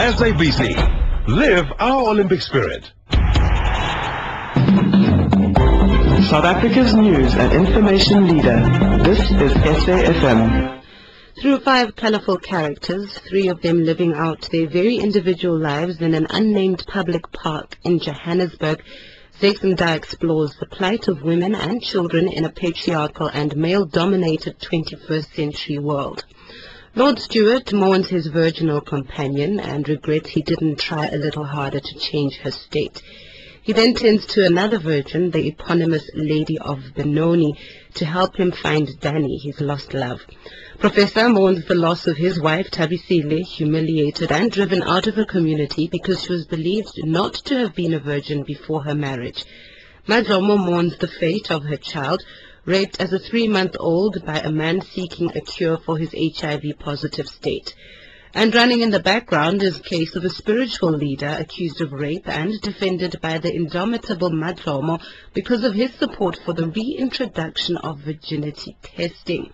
SABC. Live our Olympic spirit. South Africa's news and information leader. This is SAFM. Through five colorful characters, three of them living out their very individual lives in an unnamed public park in Johannesburg, Zakes Mda explores the plight of women and children in a patriarchal and male-dominated 21st century world. Lord Stewart mourns his virginal companion and regrets he didn't try a little harder to change her state. He then turns to another virgin, the eponymous Lady of Benoni, to help him find Danny, his lost love. Professor mourns the loss of his wife, Thabisile, humiliated and driven out of her community because she was believed not to have been a virgin before her marriage. Madlomo mourns the fate of her child, raped as a three-month-old by a man seeking a cure for his HIV-positive state. And running in the background is case of a spiritual leader accused of rape and defended by the indomitable Madlomo because of his support for the reintroduction of virginity testing.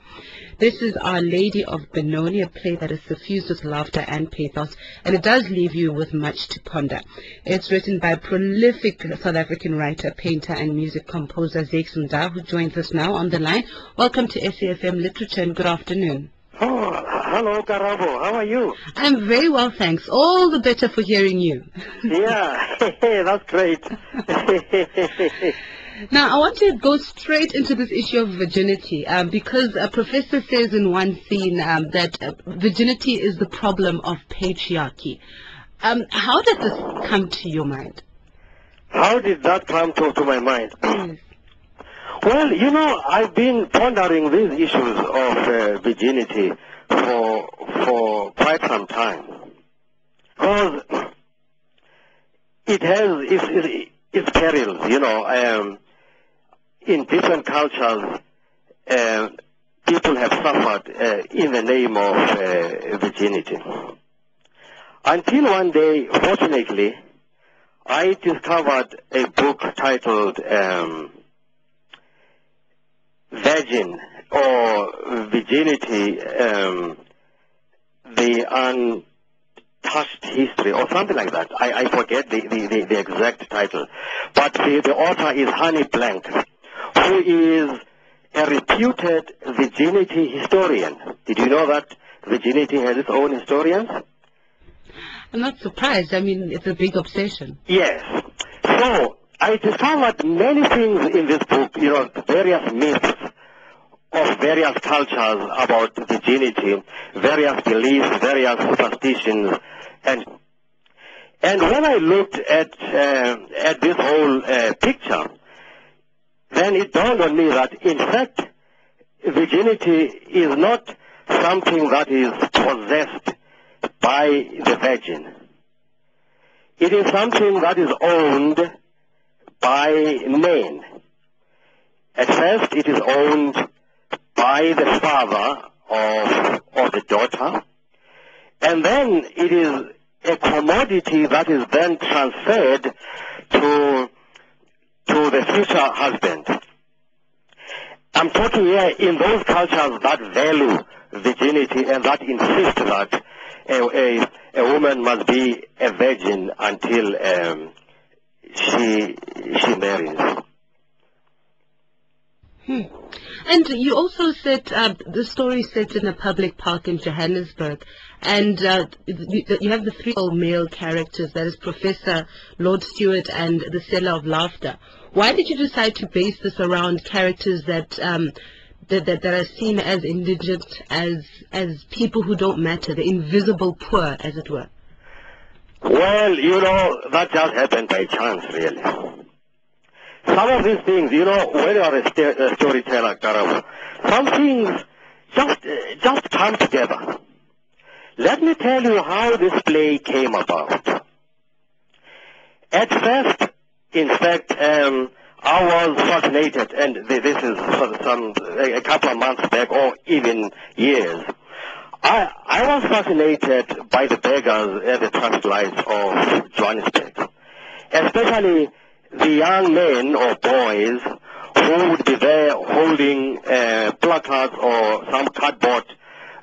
This is Our Lady of Benoni, a play that is suffused with laughter and pathos, and it does leave you with much to ponder. It's written by prolific South African writer, painter, and music composer Zakes Mda, who joins us now on the line. Welcome to SAFM Literature and good afternoon. Oh, hello, Karabo. How are you? I'm very well, thanks. All the better for hearing you. yeah, that's great. now, I want to go straight into this issue of virginity um, because a professor says in one scene um, that uh, virginity is the problem of patriarchy. Um, how did this come to your mind? How did that come to, to my mind? Well, you know, I've been pondering these issues of uh, virginity for for quite some time, because it has its, its, perils. You know, um, in different cultures, uh, people have suffered uh, in the name of uh, virginity. Until one day, fortunately, I discovered a book titled. Um, virgin or virginity, um, the untouched history or something like that. I, I forget the, the, the, the, exact title. But the, the author is Hanne Blank, who is a reputed virginity historian. Did you know that virginity has its own historians? I'm not surprised. I mean, it's a big obsession. Yes. So, I discovered many things in this book, you know, various myths of various cultures about virginity, various beliefs, various superstitions, and and when I looked at uh, at this whole uh, picture, then it dawned on me that in fact virginity is not something that is possessed by the virgin. It is something that is owned by men. At first, it is owned by the father of, of the daughter, and then it is a commodity that is then transferred to, to the future husband. I'm talking here in those cultures that value virginity and that insist that a, a, a woman must be a virgin until um, she she marries. Hmm. And you also said uh, the story set in a public park in Johannesburg, and uh, you have the three male characters, that is Professor Lord Stewart and the Seller of Laughter. Why did you decide to base this around characters that um, that, that, that are seen as indigent, as as people who don't matter, the invisible poor, as it were? Well, you know, that just happened by chance, really. Some of these things, you know, when you are a, st a storyteller, Karabo, some things just, just come together. Let me tell you how this play came about. At first, in fact, um, I was fascinated, and this is some a couple of months back, or even years. I, I was fascinated by the beggars at the traffic lights of Johannesburg, especially the young men or boys who would be there holding uh, placards or some cardboard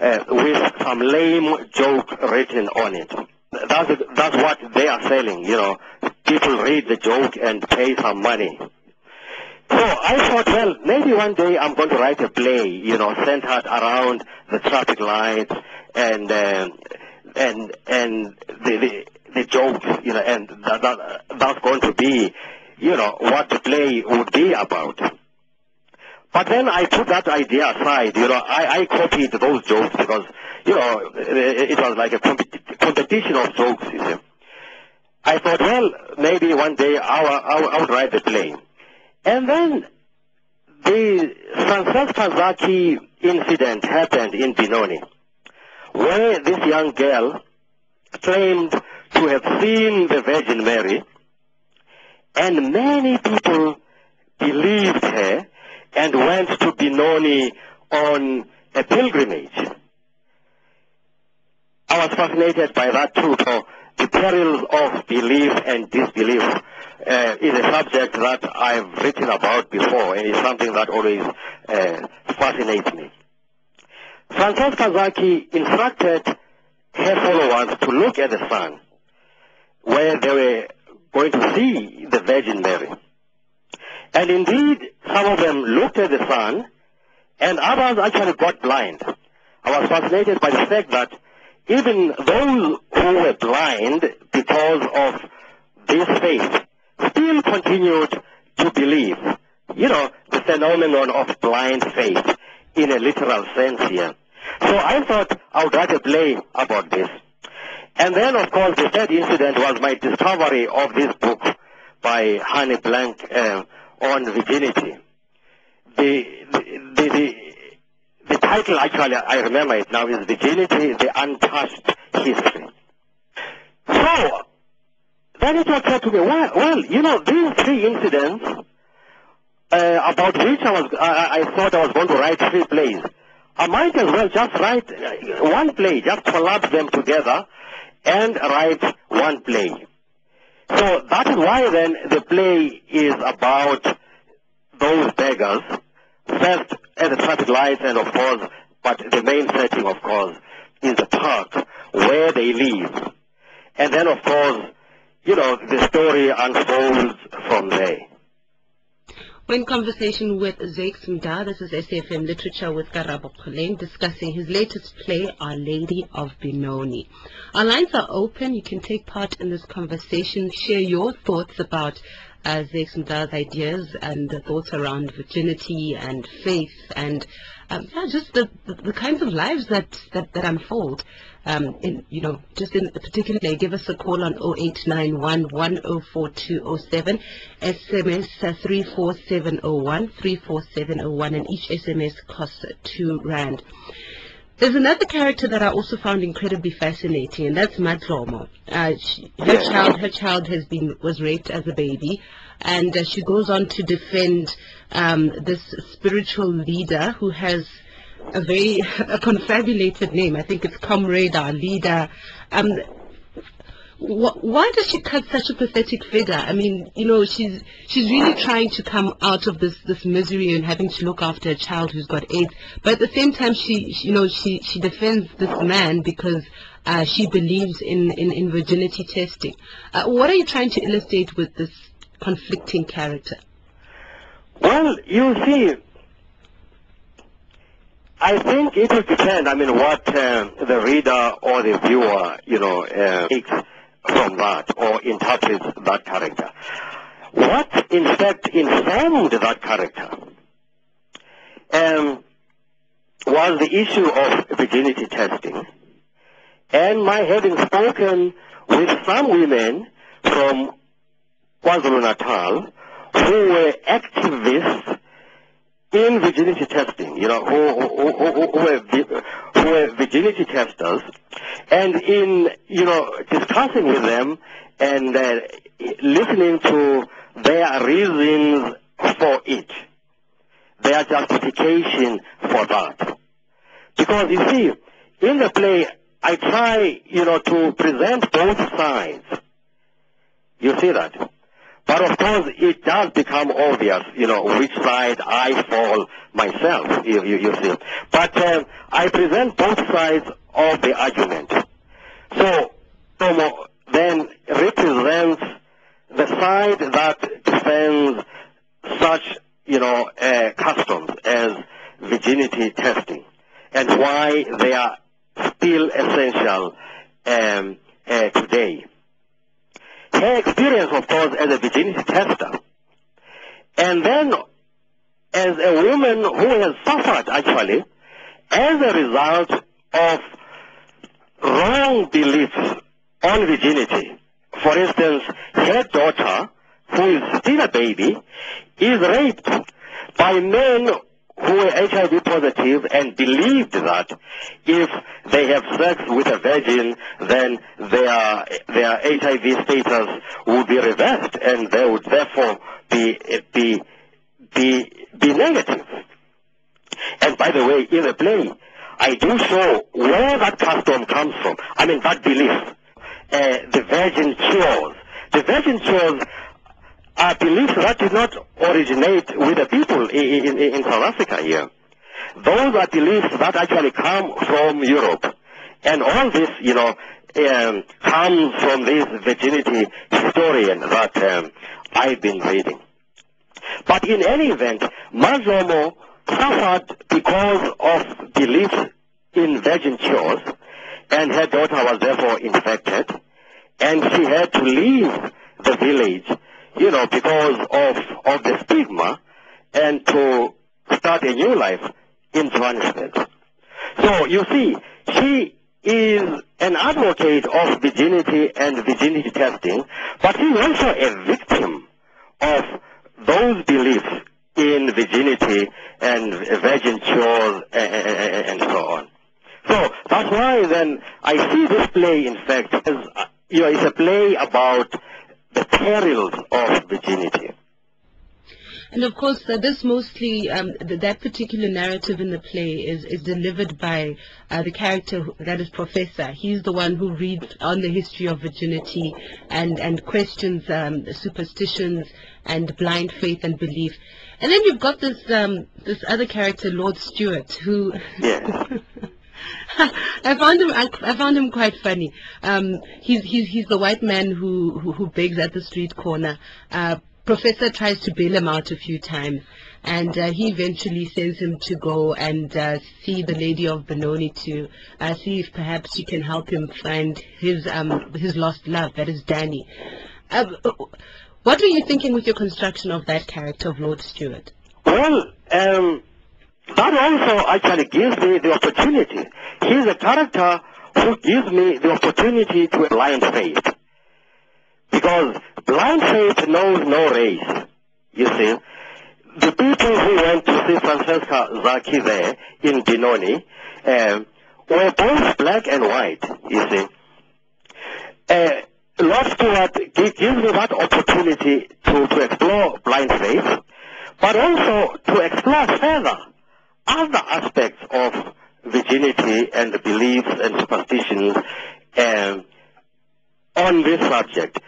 uh, with some lame joke written on it. that's, that's what they are selling, you know. People read the joke and pay some money. So I thought, well, maybe one day I'm going to write a play, you know, centered around the traffic lights and uh, and and the, the the jokes, you know, and that, that that's going to be, you know, what the play would be about. But then I put that idea aside. You know, I, I copied those jokes because, you know, it, it was like a compet- competition of jokes. You see. I thought, well, maybe one day I'll, I'll, I'll write the play. And then the Francesca Zaki incident happened in Benoni, where this young girl claimed to have seen the Virgin Mary, and many people believed her and went to Benoni on a pilgrimage. I was fascinated by that too. The perils of belief and disbelief uh, is a subject that I've written about before and is something that always uh, fascinates me. Francesca Zaki instructed her followers to look at the sun where they were going to see the Virgin Mary. And indeed, some of them looked at the sun, and others actually got blind. I was fascinated by the fact that even those who were blind because of this faith still continued to believe. You know, the phenomenon of blind faith in a literal sense here. So I thought I would write a play about this. And then, of course, the third incident was my discovery of this book by Hanne Blank uh, on virginity. The, the, the, the, title, actually, I remember it now, is Virginity, the Untouched History. So, then it occurred to me, well, well you know, these three incidents uh, about which I was, I, I thought I was going to write three plays. I might as well just write uh, one play, just collapse them together and write one play. So that is why then the play is about those beggars, first at the traffic lights and of course, but the main setting of course is the park where they live. And then of course, you know, the story unfolds from there. We're in conversation with Zakes Mda, this is SAFM Literature with Kgoleng, discussing his latest play, Our Lady of Benoni. Our lines are open. You can take part in this conversation, share your thoughts about uh, Zakes Mda's ideas and thoughts around virginity and faith and um, yeah, just the, the, the kinds of lives that, that, that unfold. Um, in, you know, just in particular, give us a call on 0891 104207, SMS uh, 34701, 34701, and each SMS costs 2 Rand. There's another character that I also found incredibly fascinating, and that's Madlomo. Uh, she, her child, her child has been was raped as a baby, and uh, she goes on to defend um, this spiritual leader who has a very a confabulated name. I think it's comrade, our leader. Um, wh- why does she cut such a pathetic figure? I mean, you know, she's she's really trying to come out of this this misery and having to look after a child who's got AIDS, but at the same time, she, she you know she she defends this man because. Uh, she believes in, in, in virginity testing. Uh, what are you trying to illustrate with this conflicting character? Well, you see, I think it will depend, I mean, what uh, the reader or the viewer, you know, uh, takes from that or interprets that character. What, in fact, informed that character um, was the issue of virginity testing and my having spoken with some women from KwaZulu-Natal who were activists in virginity testing, you know, who, who, who, who, were, who were virginity testers, and in, you know, discussing with them and uh, listening to their reasons for it, their justification for that. Because, you see, in the play, I try, you know, to present both sides. You see that? But of course, it does become obvious, you know, which side I fall myself, you, you, you see. But uh, I present both sides of the argument. So Homo then represents the side that defends such, you know, uh, customs as virginity testing and why they are still essential um, uh, today. Her experience, of course, as a virginity tester, and then as a woman who has suffered, actually, as a result of wrong beliefs on virginity. For instance, her daughter, who is still a baby, is raped by men who were HIV positive and believed that if they have sex with a virgin, then their, their HIV status would be reversed and they would therefore be, be, be, be negative. And by the way, in the play, I do show where that custom comes from. I mean, that belief. Uh, the virgin cures. The virgin cures are beliefs that did not originate with the people in, in, in South Africa here. Those are beliefs that actually come from Europe. And all this, you know, um, comes from this virginity historian that um, I've been reading. But in any event, Madlomo suffered because of beliefs in virgin and her daughter was therefore infected, and she had to leave the village, you know, because of, of the stigma, and to start a new life in Johannesburg. So you see, she is an advocate of virginity and virginity testing, but she's also a victim of those beliefs in virginity and virgin cures and so on. So that's why then I see this play, in fact, as uh, you know, it's a play about the perils of virginity. And of course, uh, this mostly, um, th- that particular narrative in the play is, is delivered by uh, the character who- that is Professor. He's the one who reads on the history of virginity and, and questions um, superstitions and blind faith and belief. And then you've got this um, this other character, Lord Stewart, who Yes. I found him. I, I found him quite funny. Um, he's he's he's the white man who who, who begs at the street corner. Uh, Professor tries to bail him out a few times, and uh, he eventually sends him to go and uh, see the lady of Benoni to uh, see if perhaps she can help him find his um his lost love. That is Danny. Uh, what were you thinking with your construction of that character of Lord Stewart? Well, um, that also actually gives me the opportunity. He's a character who gives me the opportunity to blind faith. Because blind faith knows no race. You see, the people who went to see Francesca Zaki there in Benoni um, were both black and white, you see. Uh, Lord Stewart gi- gives me that opportunity to, to explore blind faith, but also to explore further other aspects of virginity and the beliefs and superstitions um, on this subject,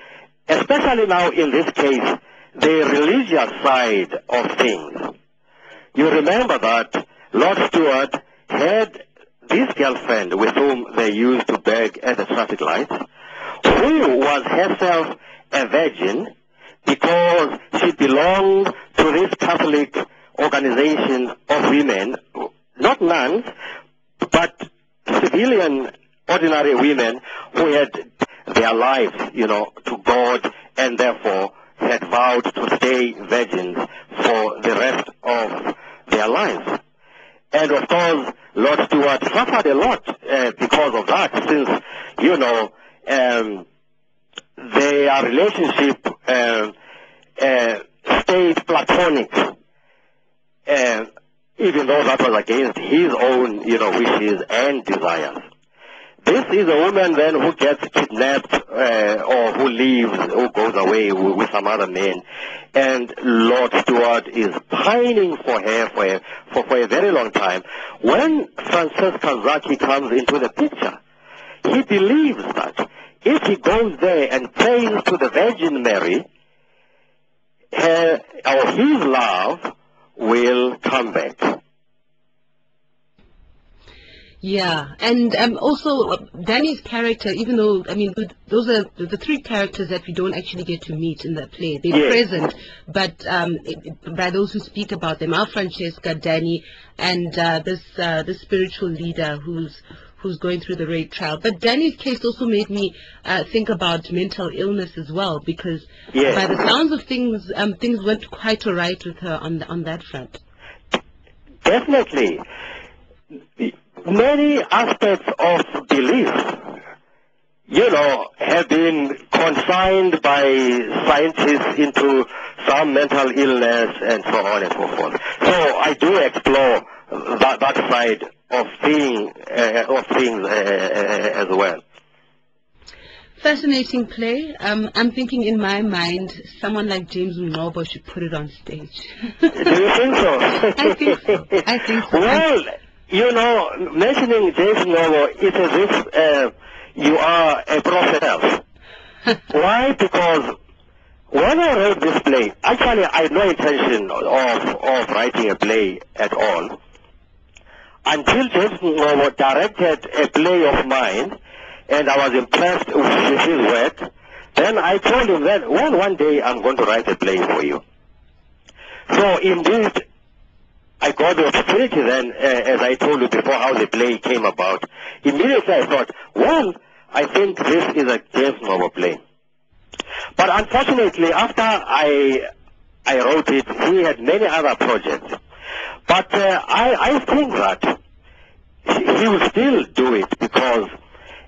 especially now in this case, the religious side of things. You remember that Lord Stewart had this girlfriend with whom they used to beg at the traffic lights, who was herself a virgin because she belonged to this Catholic organization of women, not nuns, but civilian, ordinary women who had their lives, you know, to God and therefore had vowed to stay virgins for the rest of their lives. And of course, Lord Stewart suffered a lot uh, because of that, since, you know, um, their relationship uh, uh, stayed platonic, uh, even though that was against his own, you know, wishes and desires. This is a woman then who gets kidnapped uh, or who leaves, who goes away with, with some other man. And Lord Stuart is pining for her for a, for, for a very long time. When Francesca Zaki comes into the picture, he believes that if he goes there and prays to the Virgin Mary, her, or his love will come back. Yeah, and um, also uh, Danny's character, even though I mean those are the the three characters that we don't actually get to meet in the play. They're Yes. present, but um, by those who speak about them are Francesca, Danny, and uh, this uh, this spiritual leader who's who's going through the rape trial. But Danny's case also made me uh, think about mental illness as well, because Yes. by the sounds of things, um, things went quite alright with her on the, on that front. Definitely. Many aspects of belief, you know, have been consigned by scientists into some mental illness and so on and so forth. So I do explore that, that side of thing, uh, of things uh, uh, as well. Fascinating play. Um, I'm thinking in my mind, someone like James Ngcobo should put it on stage. Do you think so? I think so. I think so. Well, you know, mentioning James Ngcobo it's as if uh, you are a prophet else. Why? Because when I wrote this play, actually I had no intention of, of writing a play at all. Until James Ngcobo directed a play of mine, and I was impressed with his work, then I told him that, well, one day I'm going to write a play for you. So indeed, I got the opportunity then, uh, as I told you before, how the play came about. Immediately I thought, well, I think this is a James Ngcobo play. But unfortunately, after I I wrote it, he had many other projects. But uh, I I think that he will still do it because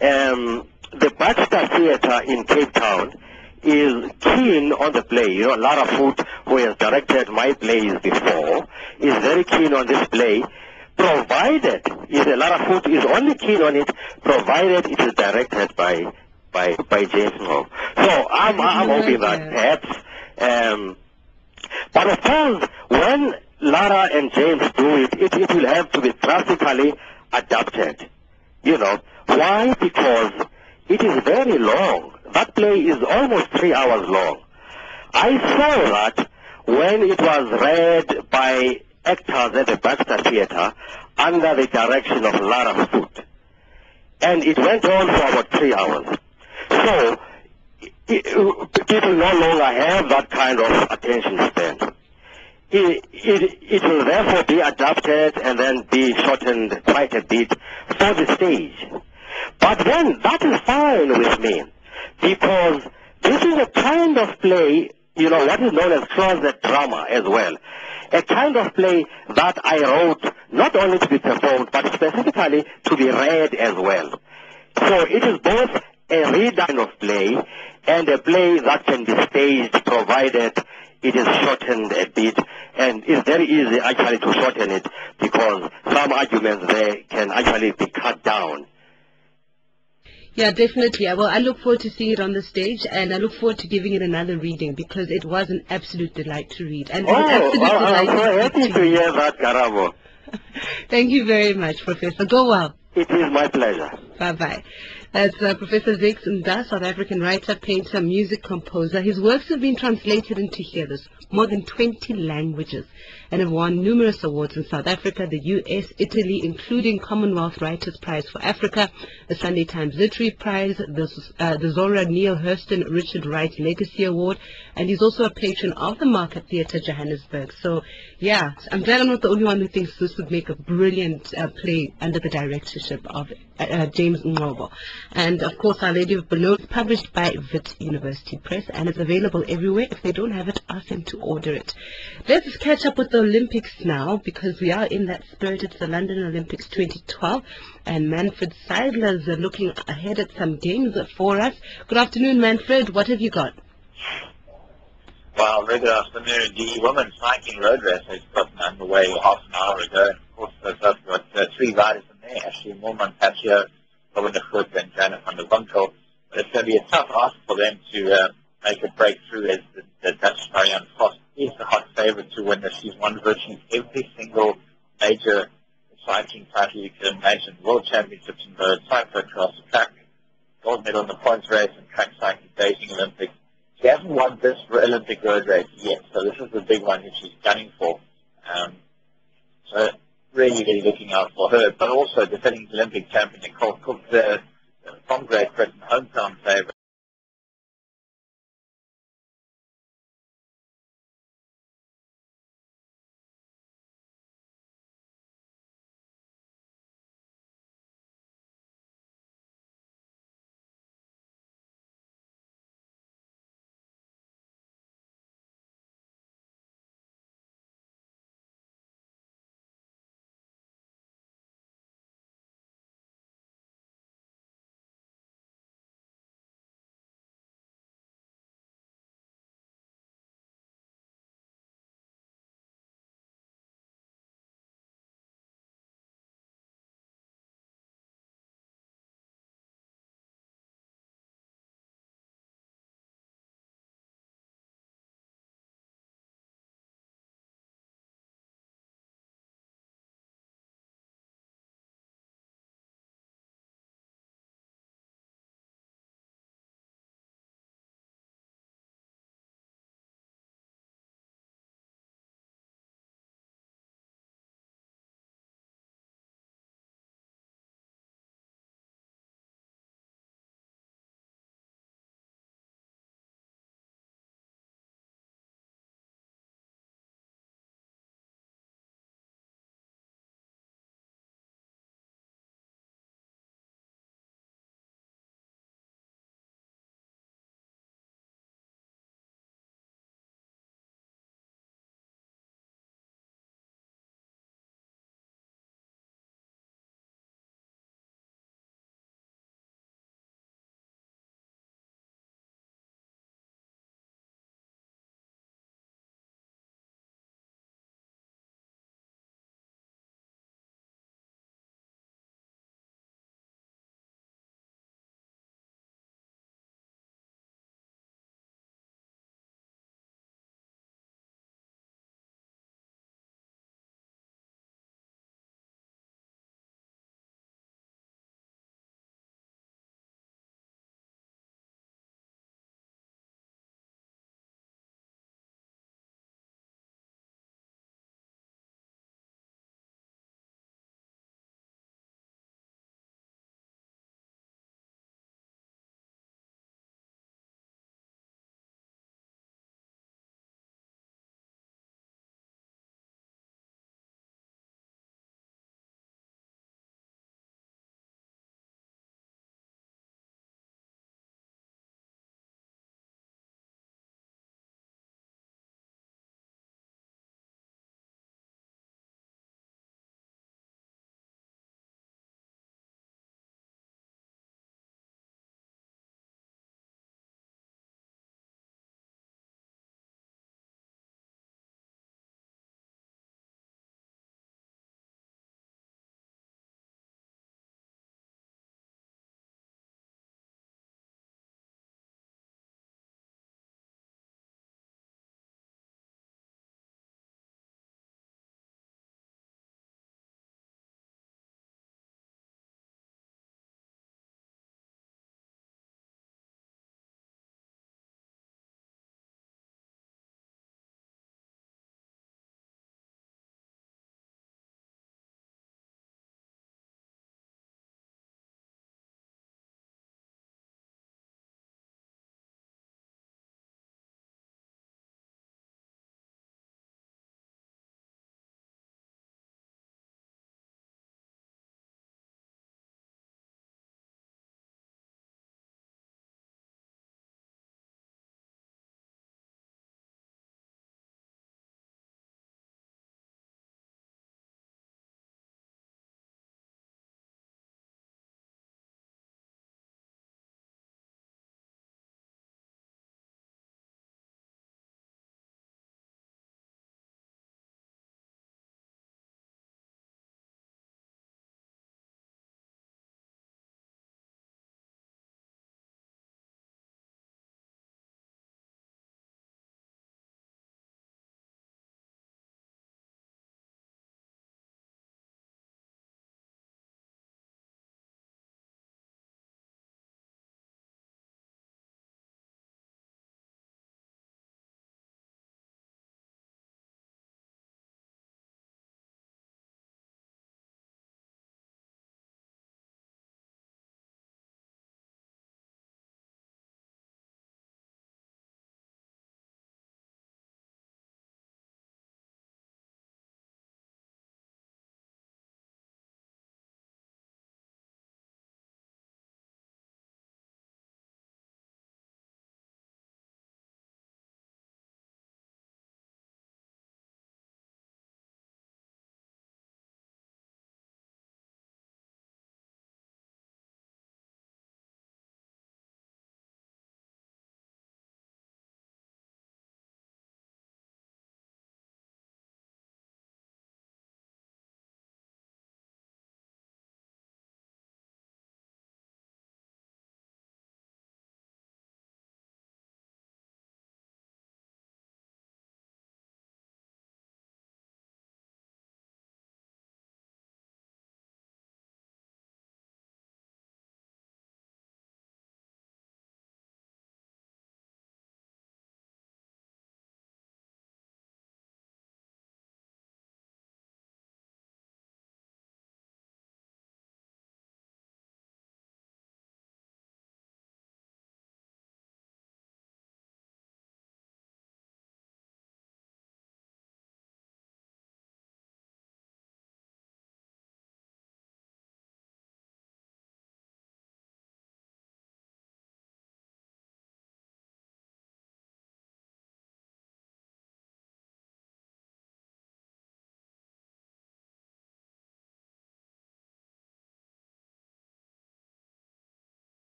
um, the Baxter Theatre in Cape Town is keen on the play. You know, Lara Foot, who has directed my plays before, is very keen on this play, provided, is Lara Foot is only keen on it, provided it is directed by by by James Moore. So I'm I'm hoping that perhaps um, but of course, when Lara and James do it, it, it will have to be drastically adapted. You know, why? Because it is very long. That play is almost three hours long. I saw that when it was read by actors at the Baxter Theatre under the direction of Lara Foot. And it went on for about three hours. So, it, people no longer have that kind of attention span. It, it, it will therefore be adapted and then be shortened quite a bit for the stage. But then that is fine with me because this is a kind of play, you know, what is known as closet drama as well. A kind of play that I wrote not only to be performed but specifically to be read as well. So it is both a read kind of play and a play that can be staged provided it is shortened a bit and it's very easy actually to shorten it because some arguments there can actually be cut down. Yeah, definitely. Well, I look forward to seeing it on the stage, and I look forward to giving it another reading because it was an absolute delight to read. And Oh, an absolute oh, I'm so to happy to hear that, Karabo. Thank you very much, Professor. Go well. It is my pleasure. Bye-bye. That's uh, Professor Zakes Mda, South African writer, painter, music composer. His works have been translated into, this, more than 20 languages and have won numerous awards in South Africa, the US, Italy, including Commonwealth Writers Prize for Africa, the Sunday Times Literary Prize, the, uh, the Zora Neale Hurston Richard Wright Legacy Award, and he's also a patron of the Market Theatre Johannesburg. So, yeah, I'm glad I'm not the only one who thinks this would make a brilliant uh, play under the directorship of uh, uh, James Ngcobo. And of course, Our Lady of Benoni is published by Wits University Press and it's available everywhere. If they don't have it, ask them to order it. Let's catch up with the Olympics now because we are in that spirit. It's the London Olympics 2012 and Manfred Seidler is looking ahead at some games for us. Good afternoon, Manfred. What have you got? Well, good afternoon. The women's cycling road race has gotten underway half an hour ago. Of course, they've got uh, three riders in there, Ashleigh Moolman, Patio, Robin Foot, and Janet van der Winkel. But it's going to be a tough ask for them to uh, make a breakthrough as the, the Dutch Marianne Vos is the hot favorite to win this. She's won virtually every single major cycling title you can imagine. World Championships in road, cyclocross, track, gold medal in the points race, and track cycling, Beijing Olympics. She hasn't won this Olympic road race yet, so this is the big one that she's gunning for. Um, so really, really looking out for her, but also defending Olympic champion Nicole Cooke, the, from Great Britain, hometown favourite.